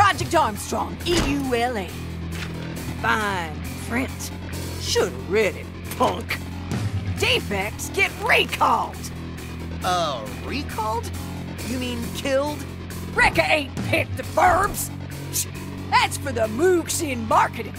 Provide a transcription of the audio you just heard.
Project Armstrong, EULA. Fine print. Should've read it, punk. Defects get recalled. Uh, recalled? You mean killed? Rekka ain't picked the verbs. That's for the mooks in marketing.